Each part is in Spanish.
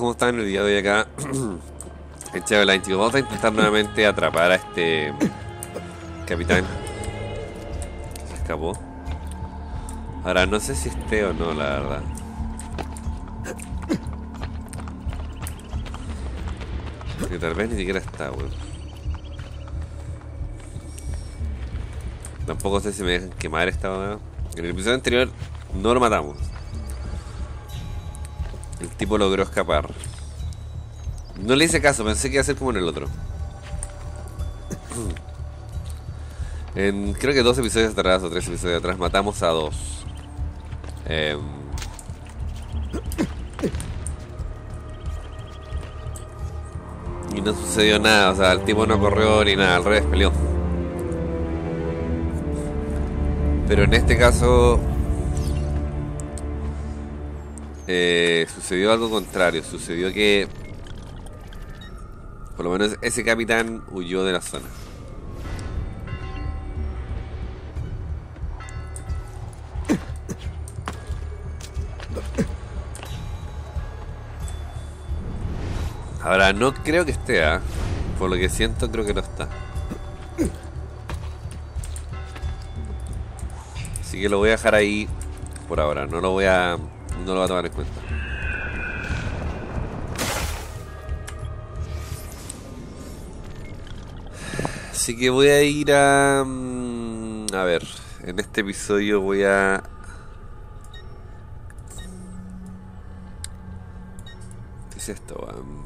¿cómo están? El día de hoy acá en Chevrolet, chicos. Vamos a intentar nuevamente atrapar a este capitán se escapó. Ahora, no sé si esté o no, la verdad. Que tal vez ni siquiera está, weón. Tampoco sé si me dejan quemar esta weón. En el episodio anterior no lo matamos. El tipo logró escapar. No le hice caso, pensé que iba a ser como en el otro. En, creo que dos episodios atrás o tres episodios atrás matamos a dos. Eh, y no sucedió nada, o sea, el tipo no corrió ni nada, al revés peleó. Pero en este caso eh, sucedió algo contrario, sucedió que por lo menos ese capitán huyó de la zona. Ahora, no creo que esté, ¿ah? por lo que siento creo que no está. Así que lo voy a dejar ahí por ahora, no lo voy a no lo voy a tomar en cuenta. Así que voy a ir a mm, a ver, en este episodio voy a ¿Qué es esto? Um,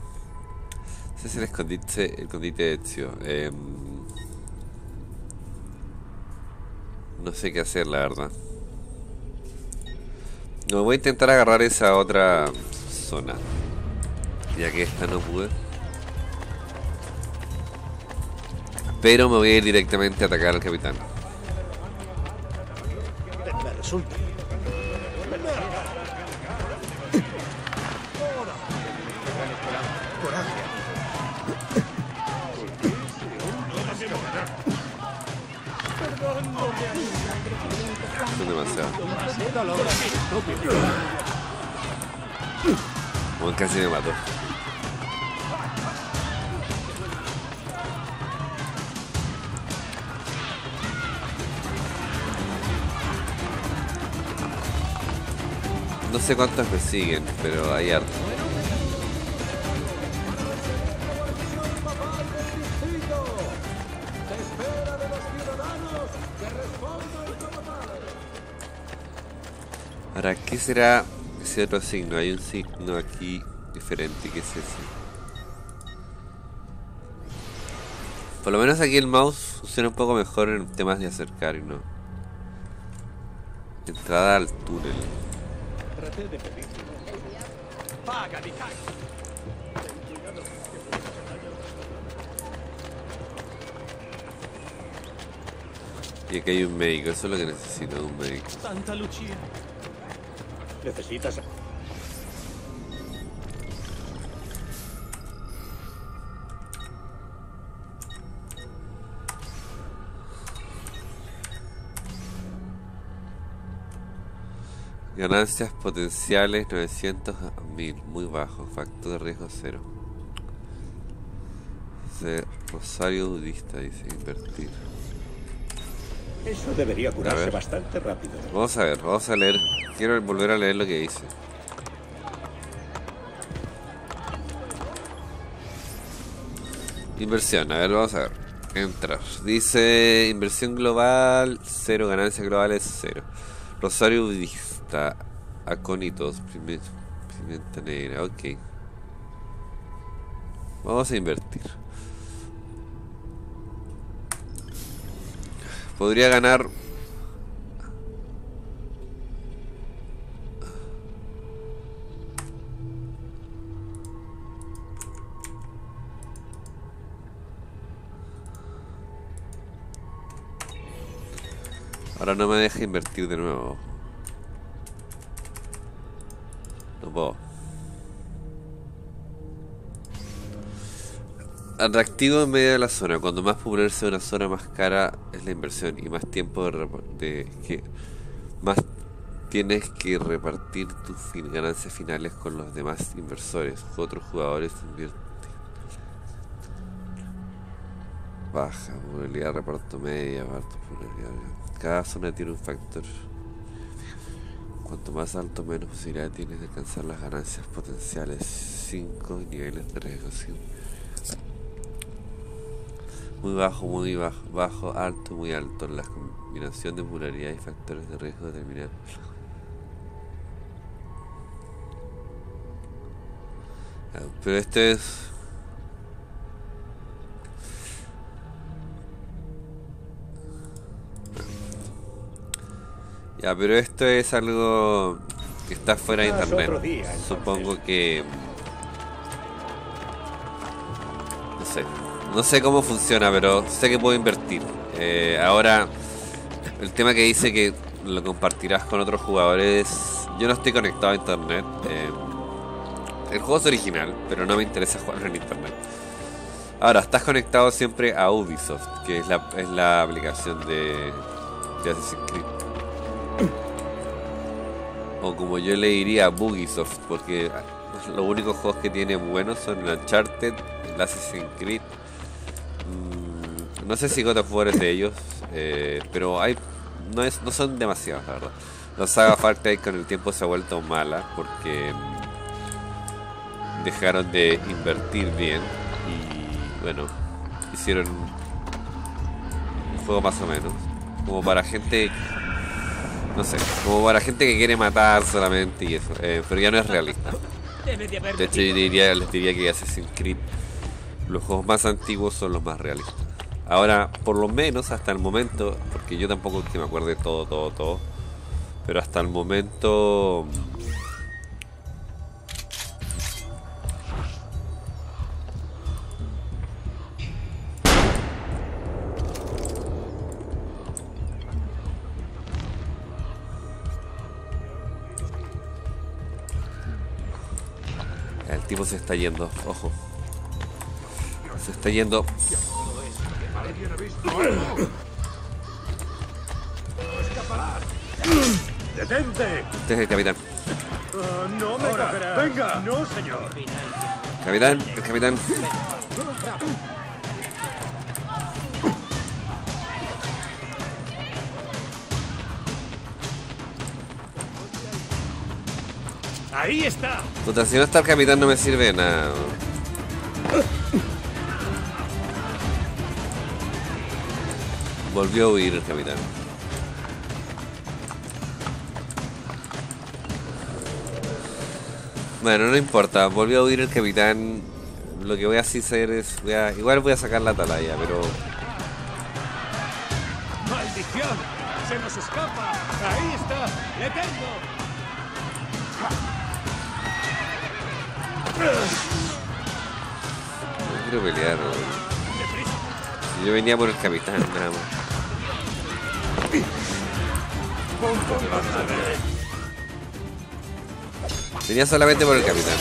ese es el escondite, escondite de Ezio. Em, no sé qué hacer, la verdad. No, voy a intentar agarrar esa otra zona. Ya que esta no pude. Pero me voy a ir directamente a atacar al capitán. Me resulta. Son demasiado. Bueno, casi me mató. No sé cuántas me siguen, pero hay harto. Ahora, ¿qué será ese otro signo? Hay un signo aquí diferente, ¿qué es ese? Por lo menos aquí el mouse funciona un poco mejor en temas de acercar y no. Entrada al túnel. Y aquí hay un médico, eso es lo que necesito, un médico. Santa Lucía. Necesitas. Ganancias potenciales 900 a 1000, muy bajo, factor de riesgo cero. Dice, Rosario budista, dice invertir. Eso debería curarse bastante rápido. Vamos a ver, vamos a leer. Quiero volver a leer lo que dice. Inversión, a ver, vamos a ver. Entrar. Dice inversión global, cero, ganancias globales, cero. Rosario budista, acónitos, pimienta negra, ok. Vamos a invertir. Podría ganar Ahora no me deja invertir de nuevo. No puedo. Atractivo en medio de la zona. Cuando más popular sea una zona, más cara es la inversión y más tiempo de, de que más tienes que repartir tus ganancias finales con los demás inversores. Otros jugadores invierten. Baja, probabilidad, reparto media, reparto. Cada zona tiene un factor. Cuanto más alto, menos posibilidad tienes de alcanzar las ganancias potenciales. 5 niveles de riesgo. Muy bajo, muy bajo, bajo, alto, muy alto. La combinación de pluralidad y factores de riesgo determinan. Ah, Pero esto es. Ya, pero esto es algo que está fuera de Ah, internet. día. Supongo que. No sé. No sé cómo funciona, pero sé que puedo invertir. Eh, ahora, el tema que dice que lo compartirás con otros jugadores. Yo no estoy conectado a internet. eh, el juego es original, pero no me interesa jugarlo en internet. Ahora, estás conectado siempre a Ubisoft, que es la, es la aplicación de, de Assassin's Creed. O como yo le diría, Bugisoft, porque los únicos juegos que tiene buenos son el Uncharted, el Assassin's Creed. No sé si God of de ellos, eh, pero hay no, es, no son demasiados, la verdad. La saga Far Cry con el tiempo se ha vuelto mala porque mm, dejaron de invertir bien y bueno, hicieron un juego más o menos. Como para gente no sé, como para gente que quiere matar solamente y eso, eh, pero ya no es realista. De hecho, yo diría, les diría que Assassin's Creed, los juegos más antiguos son los más realistas. Ahora, por lo menos hasta el momento, porque yo tampoco que me acuerde todo, todo, todo, pero hasta el momento. El tipo se está yendo, ojo. Se está yendo. ¡Detente! Este es el capitán. Ah, no me cogerá. ¡Venga! No, señor. Capitán, el capitán. Ahí está. Puta, si no está el capitán no me sirve nada. Volvió a huir el capitán. Bueno, no importa, volvió a huir el capitán. Lo que voy a hacer es. voy a- igual voy a sacar la atalaya, pero. ¡Maldición! ¡Se nos escapa! ¡Ahí está! ¡Le tengo! No quiero pelear, weón. Yo venía por el capitán, nada más. Venía solamente por el capitán.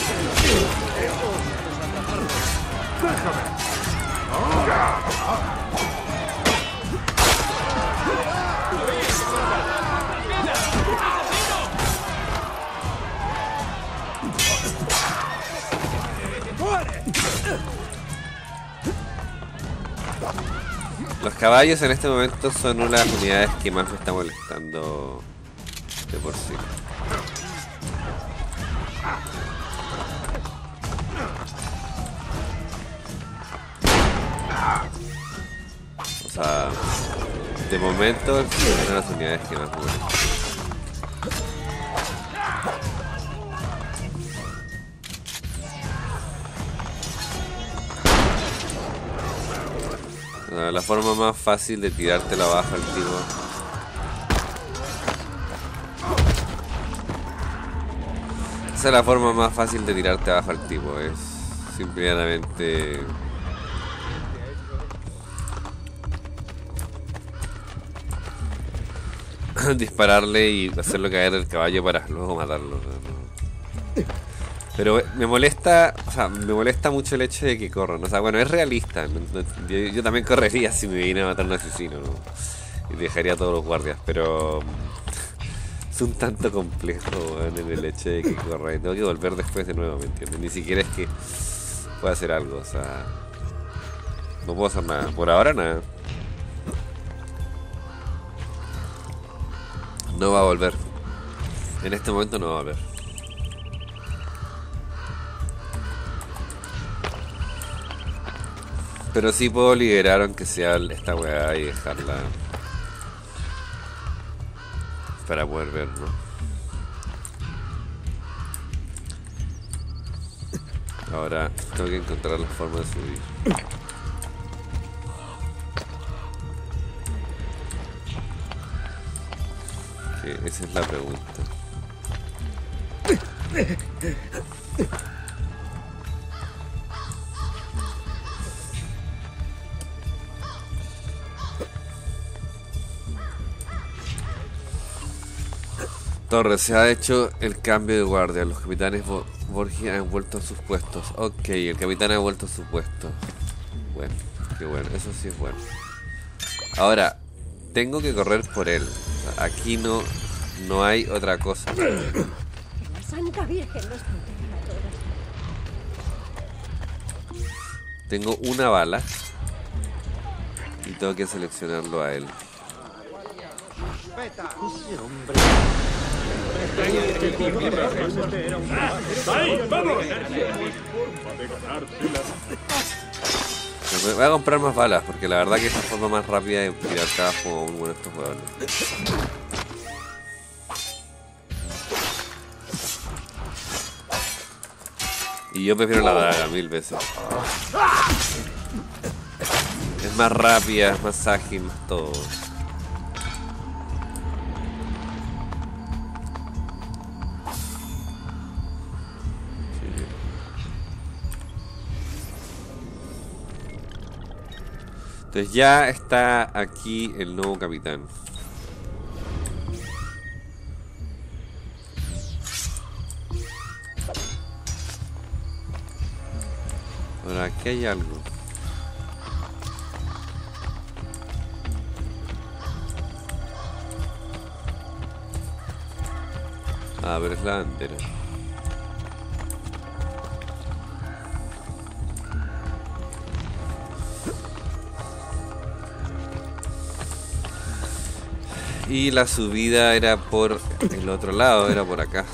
Los caballos en este momento son una de las unidades que más me está molestando de por sí. O sea, de momento son las unidades que más me molestan. La forma más fácil de tirártela abajo al tipo. Esa es la forma más fácil de tirarte abajo al tipo. Es simplemente. dispararle y hacerlo caer del caballo para luego matarlo. Pero me molesta, o sea, me molesta mucho el hecho de que corran. O sea, bueno, es realista. no- no- yo, también correría si me viniera a matar un asesino, ¿no? Y dejaría a todos los guardias, pero mm, siento un tanto complejo, weón, en el hecho de que correr. Tengo que volver después de nuevo, ¿me entiendes? Ni siquiera es que pueda hacer algo, o sea. No puedo hacer nada. Por ahora nada. No va a volver. En este momento no va a volver. Pero sí puedo liberar aunque sea esta weá y dejarla para poder ver, ¿no? Ahora tengo que encontrar la forma de subir. Que esa es la pregunta. Torres, se ha hecho el cambio de guardia. Los capitanes Bo- Borgia han vuelto a sus puestos. Ok, el capitán ha vuelto a su puesto. Bueno, qué bueno, eso sí es bueno. Ahora, tengo que correr por él. Aquí no, no hay otra cosa. La Santa Virgen todos. Tengo una bala. Y tengo que seleccionarlo a él. Voy a comprar más balas, porque la verdad que es la forma más rápida de tirar cada juego de estos jugadores. Y yo prefiero la daga mil veces. Es más rápida, es más ágil, más todo. Entonces ya está aquí el nuevo capitán. Ahora aquí hay algo. Ah, pero es la bandera. Y la subida era por el otro lado, era por acá.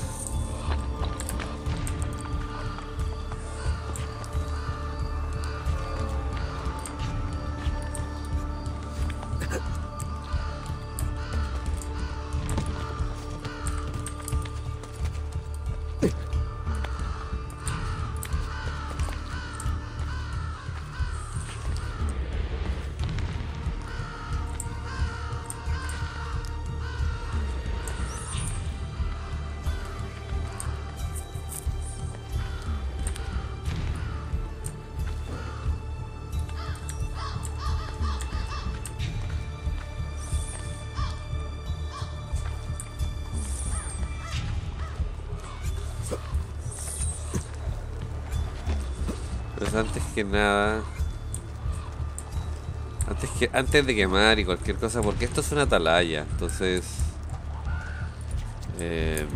Nada. Antes que antes de quemar y cualquier cosa, porque esto es una atalaya, entonces. eh,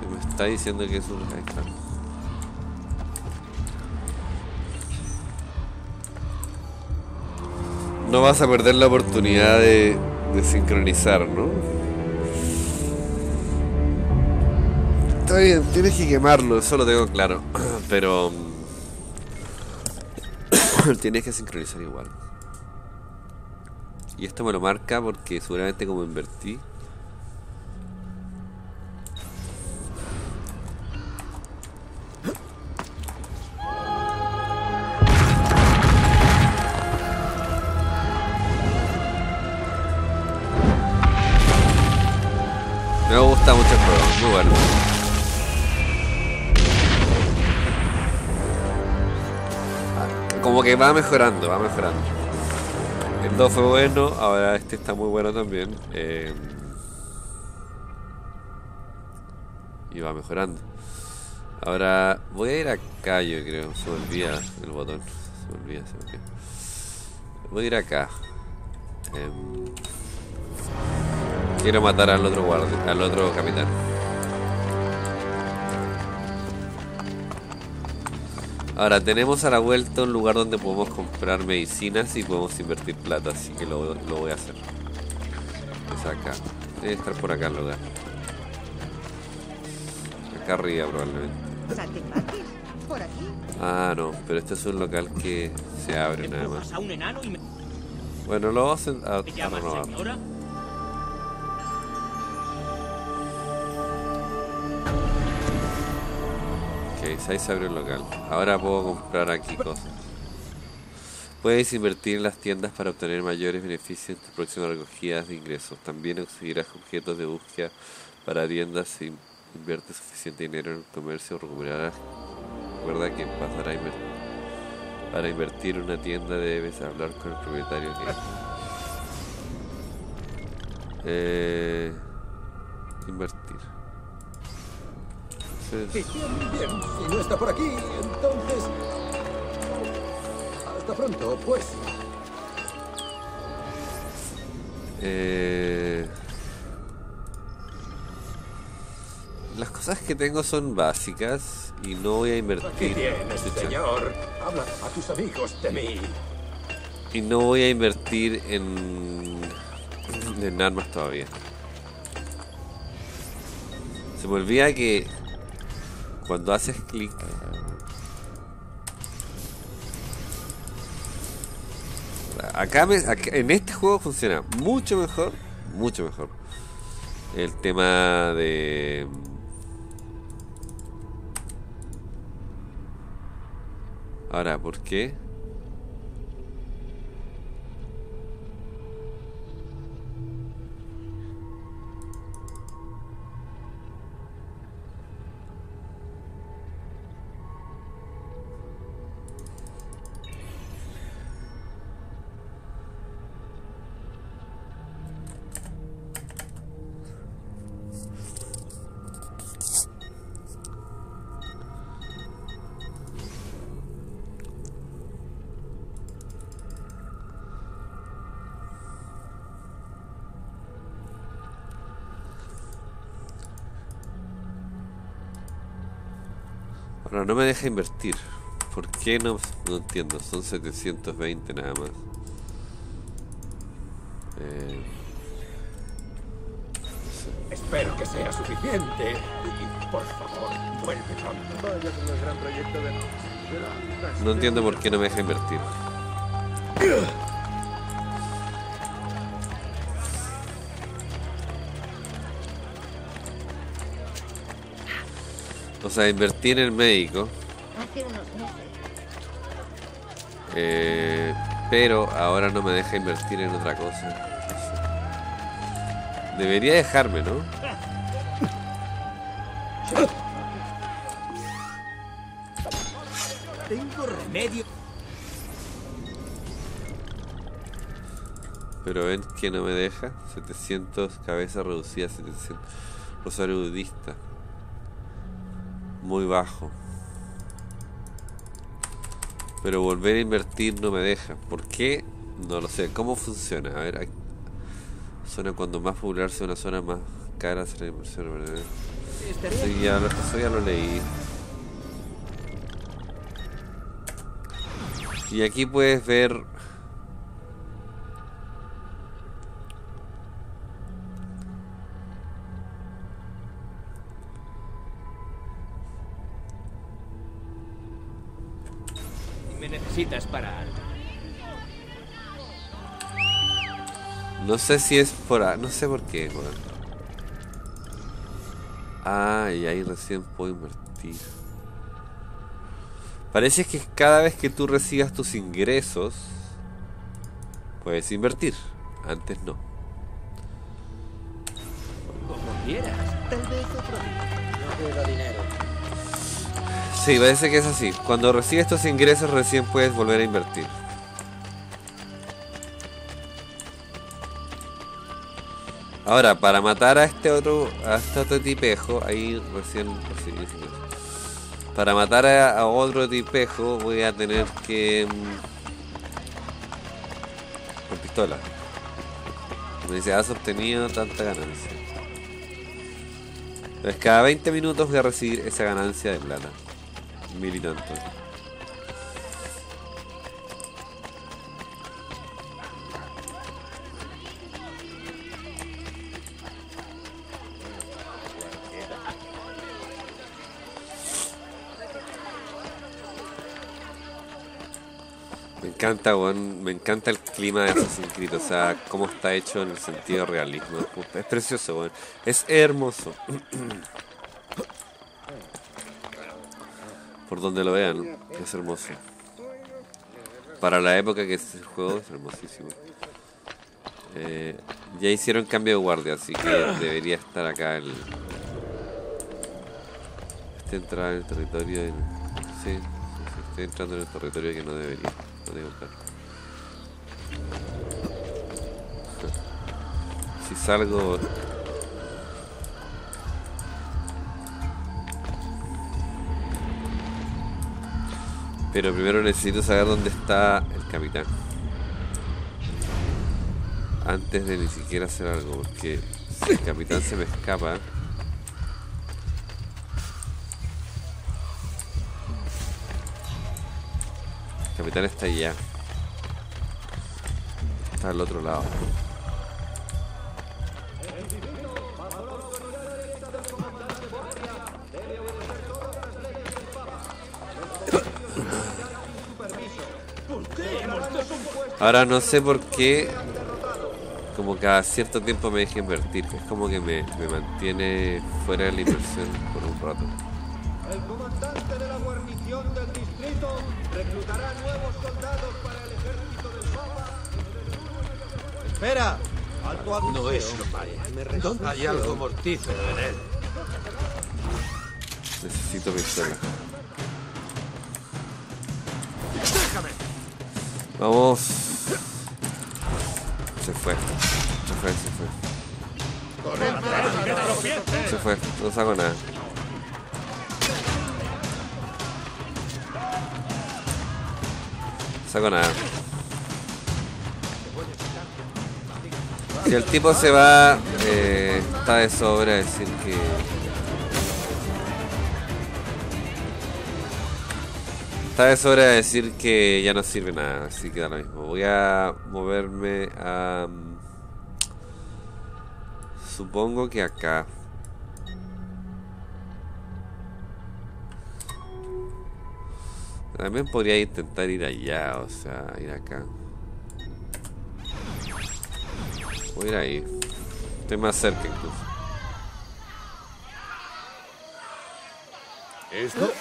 se me está diciendo que es un No vas a perder la oportunidad de, de sincronizar, ¿no? Está bien, tienes que quemarlo, eso lo tengo claro. Pero... mm, tienes que sincronizar igual. Y esto me lo marca porque seguramente como invertí... Que va mejorando, va mejorando. El 2 fue bueno, ahora este está muy bueno también. Eh, Y va mejorando. Ahora voy a ir acá, yo creo. Se me olvida el botón. Se me olvida, se me olvida. Voy a ir acá. Em, quiero matar al otro guardia, al otro capitán. Ahora tenemos a la vuelta un lugar donde podemos comprar medicinas y podemos invertir plata, así que lo, lo voy a hacer. Es acá. Debe estar por acá el lugar. Acá arriba probablemente. ¿Saltimbanquis? ¿Por aquí? Ah, no, pero este es un local que se abre nada más. Bueno, lo vamos a, a, ¿Te a renovar. Ahí se abre el local. Ahora puedo comprar aquí cosas. Puedes invertir en las tiendas para obtener mayores beneficios en tus próximas recogidas de ingresos. También conseguirás objetos de búsqueda para tiendas si inviertes suficiente dinero en el comercio. Recuperarás. Recuerda que pasará invertir. Para invertir en una tienda debes hablar con el propietario. Eh, invertir. Entonces, bien, bien, si no está por aquí, entonces... Hasta pronto, pues. Eh, las cosas que tengo son básicas y no voy a Aquí invertir. tienes, Chucha. señor. Habla a tus amigos de mí. Y no voy a invertir en, en armas todavía. Se me olvida que cuando haces clic acá, me- en este juego funciona mucho mejor, mucho mejor. El tema de Ahora, ¿por qué? Ahora no me deja invertir. ¿Por qué no? No entiendo. Son 720 nada más. Eh, Espero que sea suficiente. Y, por favor, vuelve pronto. Vaya con el gran proyecto de... No entiendo por qué no me deja invertir. O sea, invertí en el médico, Hace unos meses. eh, pero ahora no me deja invertir en otra cosa. Debería dejarme, ¿no? Tengo remedio. Pero ven que no me deja. 700 cabezas reducidas, 700 rosario budista. Muy bajo. Pero volver a invertir no me deja. ¿Por qué? No lo sé. ¿Cómo funciona? A ver, zona cuando más popular sea una zona más cara será la inversión. ¿verdad? Eso ya, lo- eso ya lo leí. Y aquí puedes ver No sé si es por... a- No sé por qué, weón. Ah, y ahí recién puedo invertir. Parece que cada vez que tú recibas tus ingresos, puedes invertir. Antes no. Como quieras. Tal vez otro día. No dinero. Sí, parece que es así. Cuando recibes tus ingresos recién puedes volver a invertir. Ahora, para matar a este otro, a este otro tipejo, ahí recién información. Para matar a, a otro tipejo voy a tener que... mm, Con pistola. Me dice, has obtenido tanta ganancia. Entonces cada 20 minutos voy a recibir esa ganancia de plata. Mil y tanto. Encanta, weón, me encanta el clima de Assassin's Creed, o sea, cómo está hecho en el sentido realismo. Es, precioso, weón. Es hermoso. Por donde lo vean, es hermoso. Para la época que es el juego, es hermosísimo. Eh, ya hicieron cambio de guardia, así que debería estar acá el... Este entrar en el territorio... en- Sí, sí, sí, estoy entrando en el territorio que no debería. Si salgo... Pero primero necesito saber dónde está el capitán. Antes de ni siquiera hacer algo, porque si el capitán se me escapa... Está allá. Está al otro lado. Ahora no sé por qué, como cada cierto tiempo me deja invertir. Es como que me, me mantiene fuera de la inversión por un rato. El comandante de la guarnición del distrito reclutará nuevos soldados para el ejército del Papa. Espera, alto. No es normal. Hay algo mortífero en él. Necesito pistola. Vamos. Se fue. Se fue, se fue. Se fue, no saco nada. Saco nada. Si el tipo se va, eh, está de sobra decir que Está de sobra decir que ya no sirve nada, así que da lo mismo. Voy a moverme a... mm, Supongo que acá. También podría intentar ir allá, o sea, ir acá. Voy a ir ahí. Estoy más cerca incluso. ¿Esto?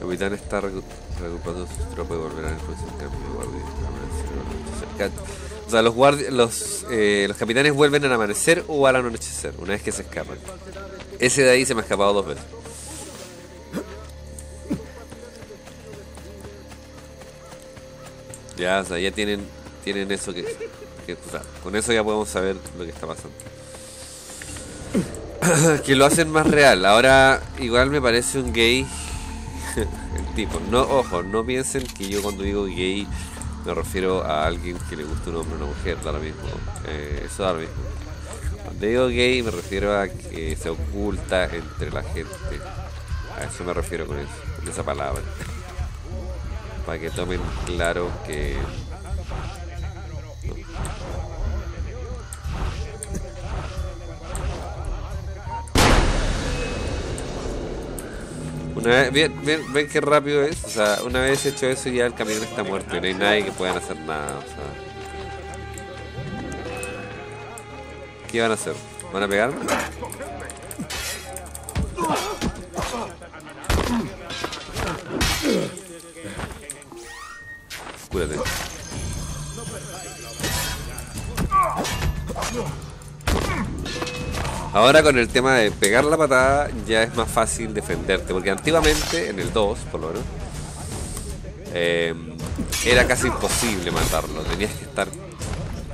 Capitán está recu- reagrupando sus tropas y volverá después del cambio de guardia. Amanecer. O sea, los, guardi- los, eh, los capitanes vuelven al amanecer o al anochecer, una vez que se escapan. Ese de ahí se me ha escapado dos veces. Ya, o sea, ya tienen, tienen eso que, que- con eso ya podemos saber lo que está pasando. que lo hacen más real. Ahora igual me parece un gay No, ojo, no piensen que yo cuando digo gay me refiero a alguien que le gusta un hombre o una mujer, da lo mismo. Eh, eso da lo mismo. Cuando digo gay me refiero a que se oculta entre la gente. A eso me refiero con eso, con esa palabra. Para que tomen claro que Una vez, bien, bien, ven qué rápido es. O sea, una vez hecho eso ya el camión está muerto y no hay nadie que puedan hacer nada. O sea. ¿Qué van a hacer? ¿Van a pegarme? Cúrate. Ahora con el tema de pegar la patada ya es más fácil defenderte, porque antiguamente, en el 2 por lo menos, eh, era casi imposible matarlo. Tenías que estar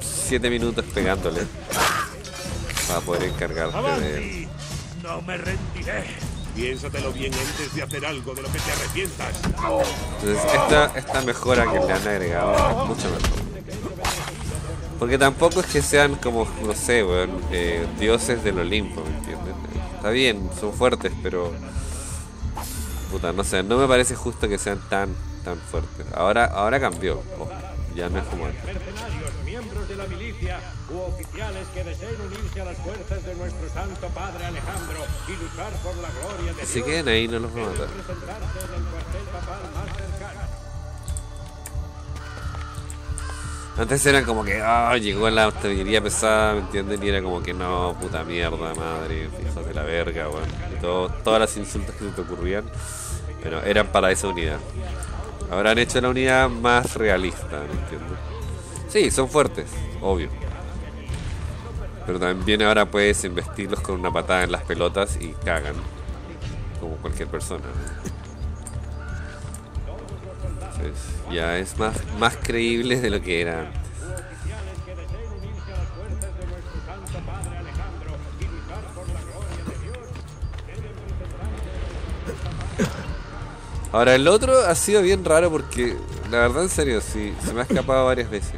7 minutos pegándole para poder encargarte de él. ¡No me rendiré! Piénsatelo bien antes de hacer algo de lo que te arrepientas. Entonces esta, esta mejora que le han agregado es mucho mejor. Porque tampoco es que sean como, no sé, weón, eh, dioses del Olimpo, ¿me entiendes? Está bien, son fuertes, pero... Puta, no sé, no me parece justo que sean tan, tan fuertes. Ahora, ahora cambió, ya no es como antes. Miembros de la milicia u oficiales que deseen unirse a las fuerzas de nuestro santo padre Alejandro y luchar por la gloria de Si Dios, queden ahí no los voy a matar. Antes eran como que, ah, llegó la artillería pesada, ¿me entienden? Y era como que no, puta mierda, madre, de la verga, weón. Y todo, todas las insultos que se te ocurrían, pero eran para esa unidad. Ahora han hecho la unidad más realista, ¿me entiendes? Sí, son fuertes, obvio. Pero también ahora puedes investirlos con una patada en las pelotas y cagan. Como cualquier persona. Entonces, ya es más, más creíble de lo que era Ahora el otro ha sido bien raro porque la verdad en serio sí, se me ha escapado varias veces.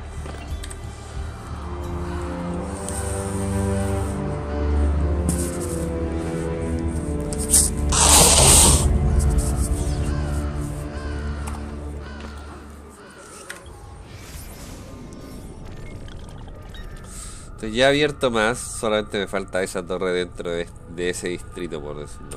Ya he abierto más, solamente me falta esa torre dentro de, ese distrito por decirlo.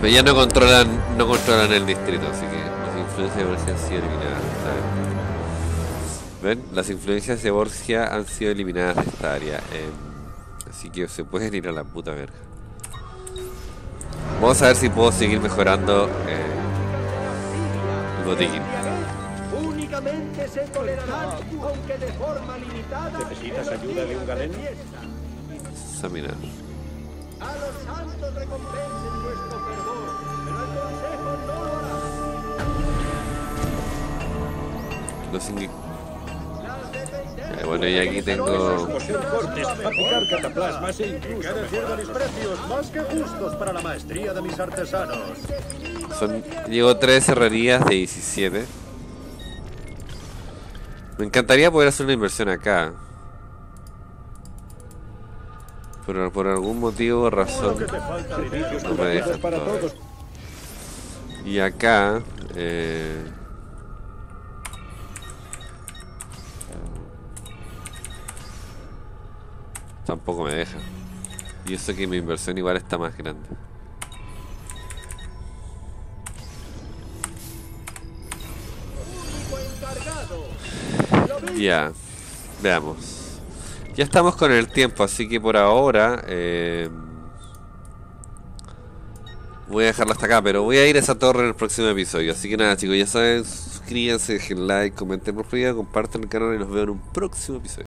Pero ya no controlan, no controlan el distrito, así que las influencias han sido eliminadas. ¿Ven? Las influencias de Borgia han sido eliminadas de esta área. em, así que se pueden ir a la puta verga. Vamos a ver si puedo seguir mejorando eh, el botiquín. Únicamente se tolerarán, aunque de forma limitada. ¿Necesitas ayuda de un galén? Examinar. A los santos recompensen vuestro fervor, pero el consejo no lo hará. Los bueno, y aquí tengo. Llevo 3 herrerías de 17. Me encantaría poder hacer una inversión acá. Pero por algún motivo o razón no me dejan. Y acá... Eh, tampoco me deja. Y eso que mi inversión igual está más grande. Ya, veamos. Ya estamos con el tiempo, así que por ahora eh, voy a dejarlo hasta acá, pero voy a ir a esa torre en el próximo episodio. Así que nada, chicos, ya saben, suscríbanse, dejen like, comenten por favor, compartan el canal y los veo en un próximo episodio.